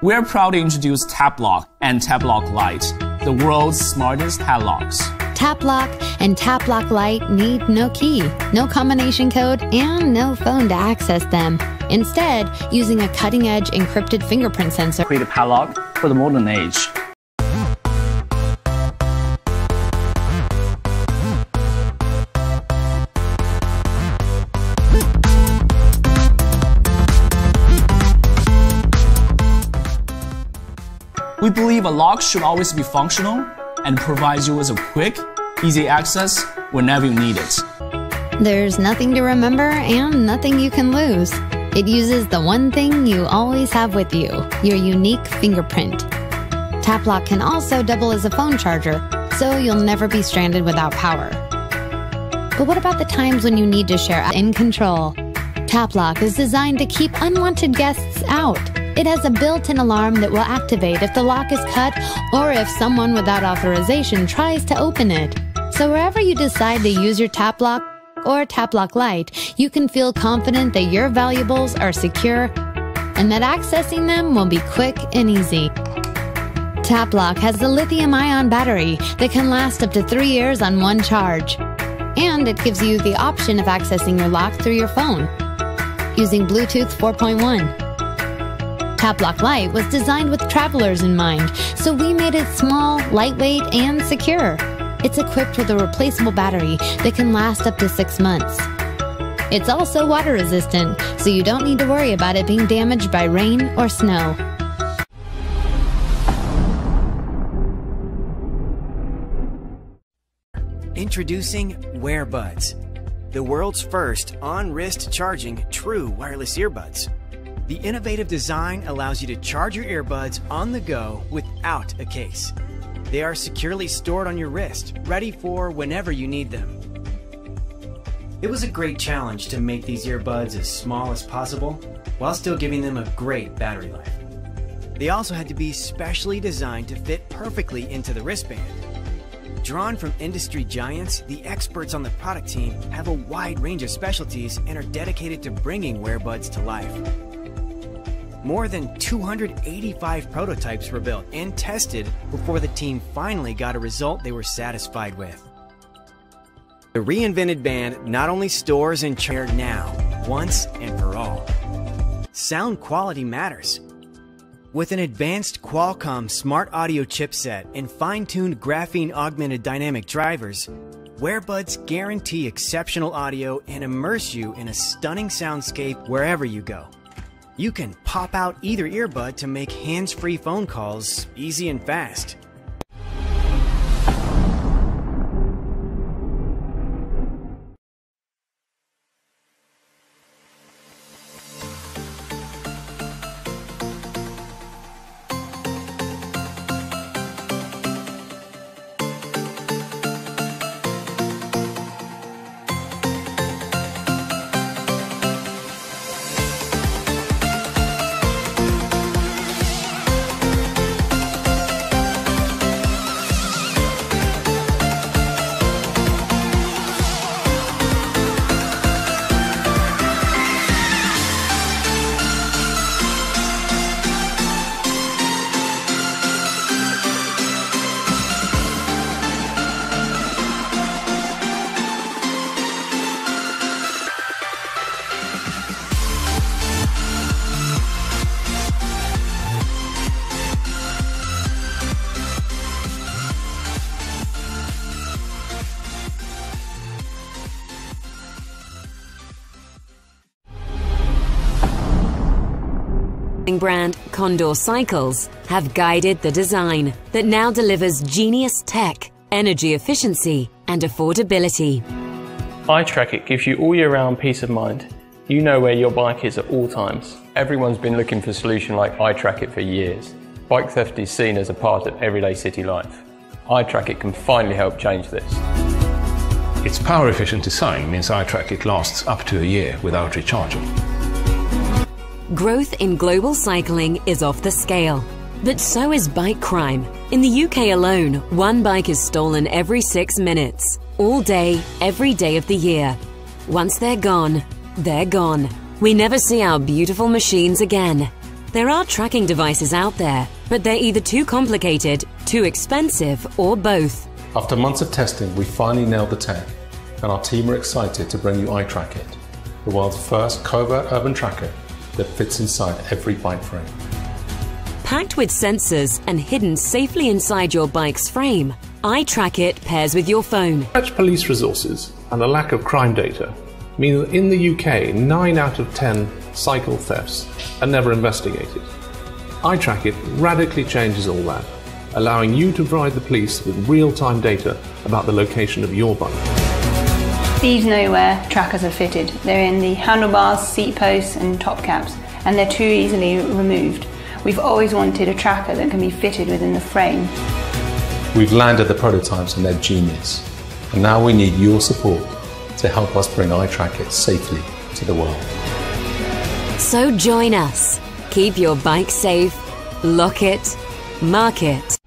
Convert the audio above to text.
We're proud to introduce TappLock and TappLock Lite, the world's smartest padlocks. TappLock and TappLock Lite need no key, no combination code, and no phone to access them. Instead, using a cutting edge encrypted fingerprint sensor, Create a padlock for the modern age. We believe a lock should always be functional and provides you with a quick, easy access whenever you need it. there's nothing to remember and nothing you can lose. It uses the one thing you always have with you your unique fingerprint. TappLock can also double as a phone charger, so you'll never be stranded without power. But what about the times when you need to share in control? TappLock is designed to keep unwanted guests out. It has a built in alarm that will activate if the lock is cut or if someone without authorization tries to open it. So wherever you decide to use your TappLock or TappLock Lite, you can feel confident that your valuables are secure and that accessing them will be quick and easy. TappLock has the lithium ion battery that can last up to three years on one charge. And it gives you the option of accessing your lock through your phone using Bluetooth 4.1. TappLock Lite was designed with travelers in mind, so we made it small, lightweight, and secure. It's equipped with a replaceable battery that can last up to six months. It's also water resistant, so you don't need to worry about it being damaged by rain or snow. Introducing WearBuds, the world's first on wrist charging true wireless earbuds. The innovative design allows you to charge your earbuds on the go without a case. They are securely stored on your wrist, ready for whenever you need them. It was a great challenge to make these earbuds as small as possible while still giving them a great battery life. They also had to be specially designed to fit perfectly into the wristband. Drawn from industry giants, the experts on the product team have a wide range of specialties and are dedicated to bringing WearBuds to life. More than 285 prototypes were built and tested before the team finally got a result they were satisfied with. The reinvented band not only stores and charges now, once and for all. Sound quality matters. With an advanced Qualcomm smart audio chipset and fine tuned graphene augmented dynamic drivers, WearBuds guarantee exceptional audio and immerse you in a stunning soundscape wherever you go. You can pop out either earbud to make hands free phone calls easy and fast. Brand Condor Cycles have guided the design that now delivers genius tech, energy efficiency, and affordability. iTrack It gives you all year round peace of mind. You know where your bike is at all times. Everyone's been looking for a solution like iTrack It for years. Bike theft is seen as a part of everyday city life. iTrack It can finally help change this. Its power efficient design means iTrack It lasts up to a year without recharging. Growth in global cycling is off the scale. But so is bike crime. In the UK alone, one bike is stolen every six minutes. All day, every day of the year. Once they're gone, they're gone. We never see our beautiful machines again. There are tracking devices out there, but they're either too complicated, too expensive, or both. After months of testing, we finally nailed the tech, and our team are excited to bring you iTrackIt, the world's first covert urban tracker that fits inside every bike frame. Packed with sensors and hidden safely inside your bike's frame, iTrackIt pairs with your phone. Stretched police resources and a lack of crime data mean that in the UK, 9 out of 10 cycle thefts are never investigated. iTrackIt radically changes all that, allowing you to provide the police with real-time data about the location of your bike. Thieves nowhere trackers are fitted. They're in the handlebars, seat posts and top caps, and they're too easily removed. We've always wanted a tracker that can be fitted within the frame. We've landed the prototypes and they're genius. And now we need your support to help us bring iTrackIt safely to the world. So join us. Keep your bike safe, lock it, mark it.